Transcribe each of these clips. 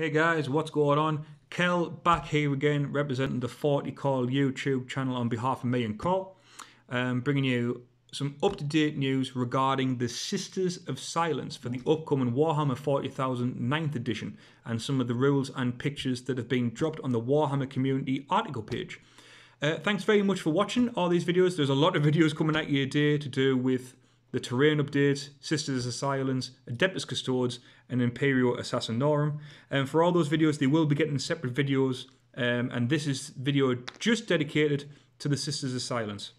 Hey guys, what's going on? Kel back here again, representing the 40kol YouTube channel on behalf of me and Cole, um, bringing you some up to date news regarding the Sisters of Silence for the upcoming Warhammer 40,000 9th edition and some of the rules and pictures that have been dropped on the Warhammer community article page. Uh, thanks very much for watching all these videos. There's a lot of videos coming at you today to do with the Terrain Update, Sisters of Silence, Adeptus Custodes, and Imperial Assassinorum. And for all those videos, they will be getting separate videos, um, and this is video just dedicated to the Sisters of Silence.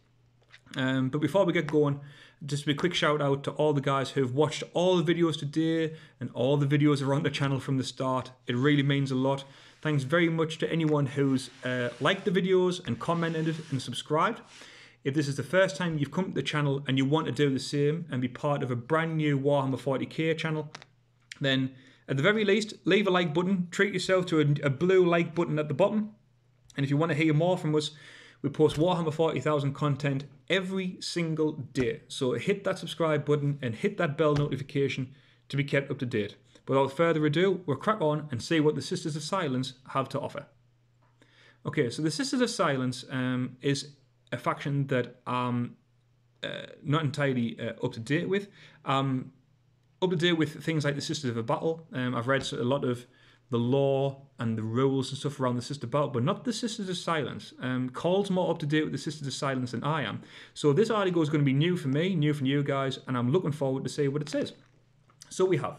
Um, but before we get going, just a quick shout out to all the guys who have watched all the videos today and all the videos are on the channel from the start. It really means a lot. Thanks very much to anyone who's uh, liked the videos and commented and subscribed. If this is the first time you've come to the channel and you want to do the same and be part of a brand new Warhammer 40k channel, then at the very least, leave a like button, treat yourself to a, a blue like button at the bottom. And if you want to hear more from us, we post Warhammer 40,000 content every single day. So hit that subscribe button and hit that bell notification to be kept up to date. Without further ado, we'll crack on and see what the Sisters of Silence have to offer. Okay, so the Sisters of Silence um, is a faction that I'm uh, not entirely uh, up to date with. Um, up to date with things like the Sisters of a Battle. Um, I've read a lot of the lore and the rules and stuff around the Sister of Battle, but not the Sisters of Silence. Um, Cole's more up to date with the Sisters of Silence than I am. So this article is going to be new for me, new for you guys, and I'm looking forward to see what it says. So we have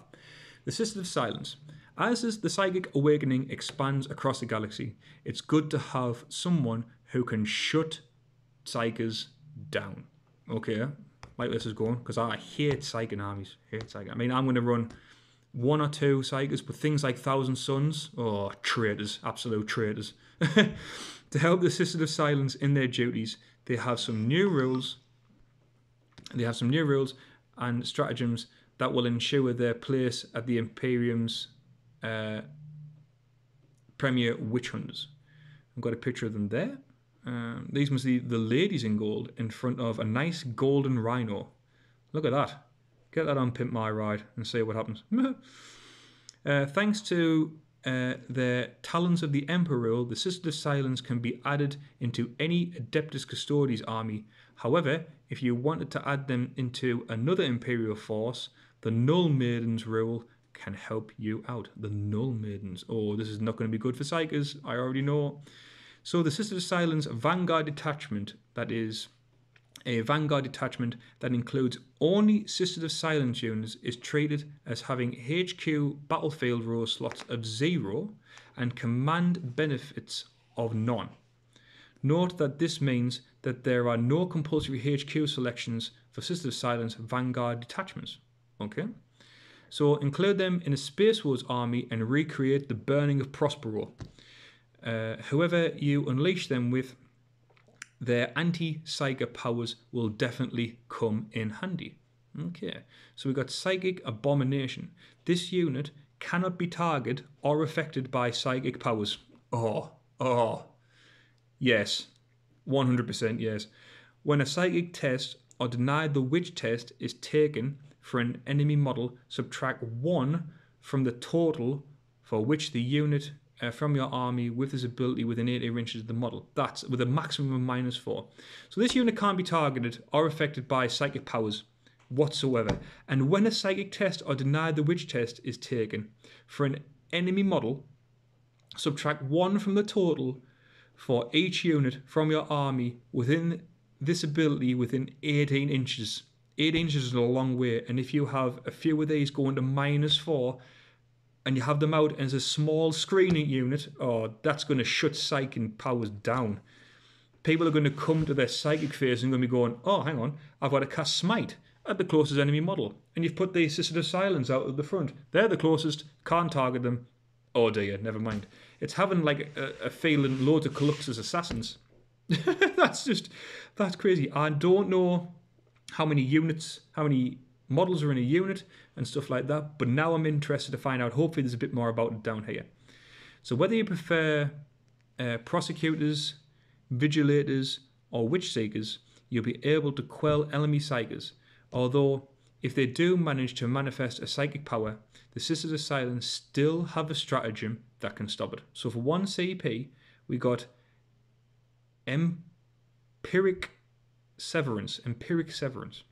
the Sisters of Silence. As the psychic awakening expands across the galaxy, it's good to have someone who can shut psykers down. Okay, like this is going, because I hate psychic armies. Hate psychic. I mean, I'm going to run one or two psykers, but things like Thousand Sons, oh, traitors, absolute traitors. to help the Sisters of Silence in their duties, they have some new rules. They have some new rules and stratagems that will ensure their place at the Imperium's uh, premier witch hunters. I've got a picture of them there. Um, these must be the ladies in gold in front of a nice golden rhino. Look at that. Get that on Pimp My Ride and see what happens. uh, thanks to uh, their Talons of the Emperor, the Sister of Silence can be added into any Adeptus Custodes army. However, if you wanted to add them into another Imperial force, the Null Maidens rule can help you out. The Null Maidens. Oh, this is not going to be good for Psykers, I already know. So the Sisters of Silence Vanguard detachment, that is a Vanguard detachment that includes only Sisters of Silence units, is treated as having HQ battlefield row slots of zero and command benefits of none. Note that this means that there are no compulsory HQ selections for Sisters of Silence Vanguard detachments. Okay? So include them in a Space Wolves army and recreate the burning of Prospero. Uh, whoever you unleash them with, their anti-psychic powers will definitely come in handy. Okay, so we've got Psychic Abomination. This unit cannot be targeted or affected by psychic powers. Oh, oh, yes, 100% yes. When a psychic test or denied the witch test is taken for an enemy model, subtract 1 from the total for which the unit uh, from your army with this ability within 80 inches of the model. That's with a maximum of minus 4. So this unit can't be targeted or affected by psychic powers whatsoever. And when a psychic test or denied the witch test is taken for an enemy model, subtract 1 from the total for each unit from your army within this ability within 18 inches. 8 inches is a long way, and if you have a few of these going to minus 4, and you have them out as a small screening unit, oh, that's going to shut psychic powers down. People are going to come to their psychic phase and going to be going, oh, hang on, I've got to cast Smite at the closest enemy model. And you've put the Sisters of Silence out at the front. They're the closest, can't target them. Oh dear, never mind. It's having like a, a feeling loads of Culexus assassins. that's just, that's crazy. I don't know how many units, how many models are in a unit and stuff like that. But now I'm interested to find out. Hopefully, there's a bit more about it down here. So whether you prefer uh, prosecutors, vigilators, or witch seekers, you'll be able to quell enemy psykers. Although If they do manage to manifest a psychic power, the Sisters of Silence still have a stratagem that can stop it. So for one CP, we got Empyric Severance. Empyric Severance.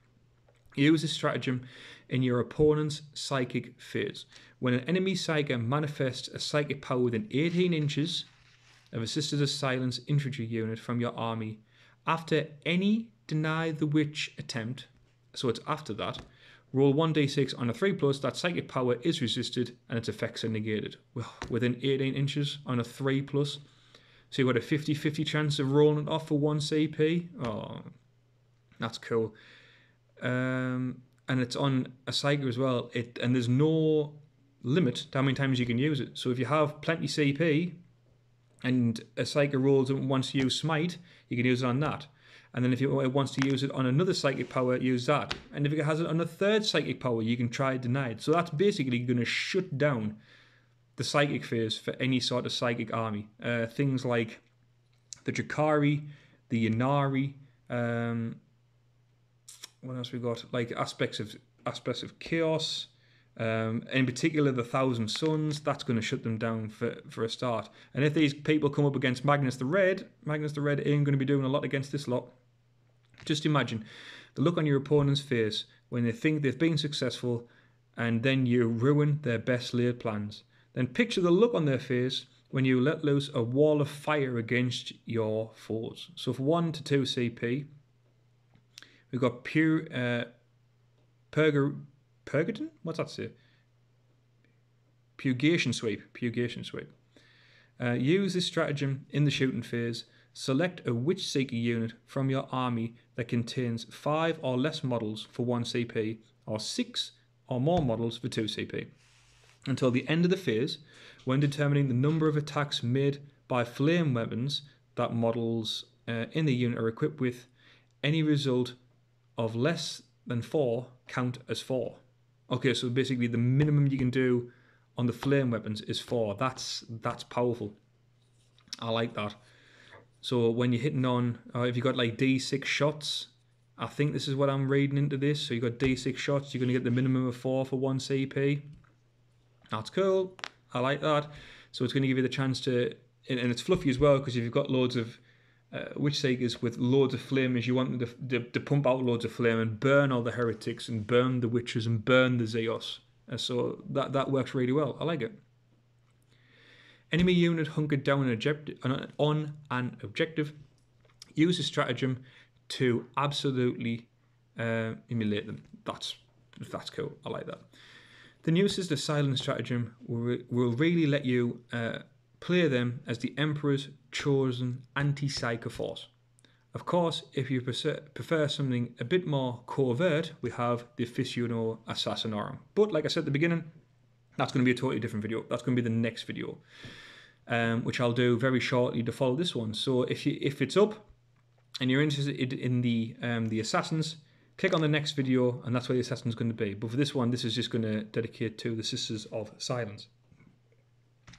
Use this stratagem in your opponent's psychic phase. When an enemy psyker manifests a psychic power within 18 inches of a Sisters of Silence infantry unit from your army, after any deny the witch attempt, so it's after that, roll 1d6 on a 3 plus, that psychic power is resisted and its effects are negated. Well, within 18 inches on a 3 plus, so you've got a 50 50 chance of rolling it off for 1 CP. Oh, that's cool. Um, and it's on a Psyker as well. It And there's no limit to how many times you can use it. So if you have plenty CP and a Psyker rolls and wants to use Smite, you can use it on that. And then if it wants to use it on another psychic power, use that. And if it has it on a third psychic power, you can try deny it. So that's basically going to shut down the psychic phase for any sort of psychic army. Uh, things like the Drukhari, the Ynnari, um, what else we got? Like aspects of aspects of chaos. Um, in particular, the Thousand Sons, that's going to shut them down for, for a start. And if these people come up against Magnus the Red, Magnus the Red ain't going to be doing a lot against this lot. Just imagine the look on your opponent's face when they think they've been successful and then you ruin their best laid plans. Then picture the look on their face when you let loose a wall of fire against your foes. So for 1 to 2 CP, we've got pure uh, Purger, Purgaton? What's that say? Purgation Sweep. Purgation Sweep. Uh, use this stratagem in the shooting phase. Select a Witch Seeker unit from your army that contains 5 or less models for 1 CP, or 6 or more models for 2 CP until the end of the phase when determining the number of attacks made by flame weapons that models uh, in the unit are equipped with. Any result of less than four count as four. Okay, so basically the minimum you can do on the flame weapons is four. That's that's powerful. I like that. So when you're hitting on, uh, if you got like D6 shots, I think this is what I'm reading into this. So you got D6 shots, you're going to get the minimum of four for one CP. That's cool. I like that. So it's going to give you the chance to, and it's fluffy as well because if you've got loads of uh, witch seekers with loads of flames, you want them to, to, to, pump out loads of flame and burn all the heretics and burn the witches and burn the Xenos. Uh, so that that works really well. I like it. Enemy unit hunkered down an on an objective. Use a stratagem to absolutely uh, emulate them. That's that's cool. I like that. The new Sister silent stratagem will, will really let you uh, play them as the Emperor's chosen anti psyker force. Of course, if you prefer something a bit more covert, we have the Officio Assassinorum. But like I said at the beginning, that's going to be a totally different video. That's going to be the next video, um, which I'll do very shortly to follow this one. So if you if it's up and you're interested in the um, the assassins, click on the next video and that's where the assassin's going to be. But for this one, this is just going to dedicate to the Sisters of Silence.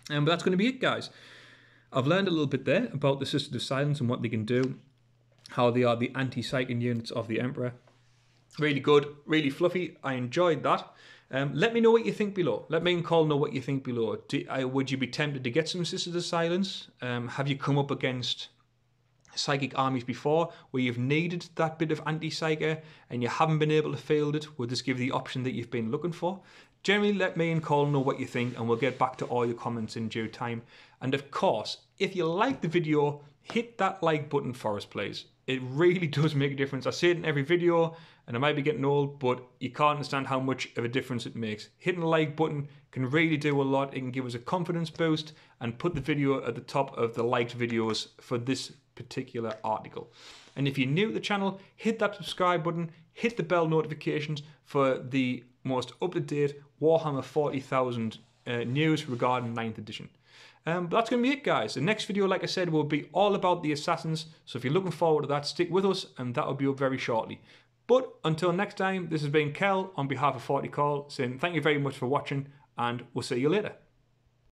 Um, but that's going to be it, guys. I've learned a little bit there about the Sisters of Silence and what they can do, how they are the anti-psychic units of the Emperor. Really good, really fluffy. I enjoyed that. Um, let me know what you think below. Let me and Cole know what you think below. Do, uh, would you be tempted to get some Sisters of Silence? Um, have you come up against psychic armies before where you've needed that bit of anti-psyker and you haven't been able to field it, Would this give the option that you've been looking for. Generally, let me and Cole know what you think and we'll get back to all your comments in due time. And of course, if you like the video, hit that like button for us, please. It really does make a difference. I say it in every video and I might be getting old, but you can't understand how much of a difference it makes. Hitting the like button can really do a lot. It can give us a confidence boost and put the video at the top of the liked videos for this particular article. And if you're new to the channel, hit that subscribe button, hit the bell notifications for the most up-to-date Warhammer 40,000 uh, news regarding 9th edition. Um, but that's going to be it, guys. The next video, like I said, will be all about the Assassins. So if you're looking forward to that, stick with us, and that will be up very shortly. But until next time, this has been Kel on behalf of 40kol saying thank you very much for watching, and we'll see you later.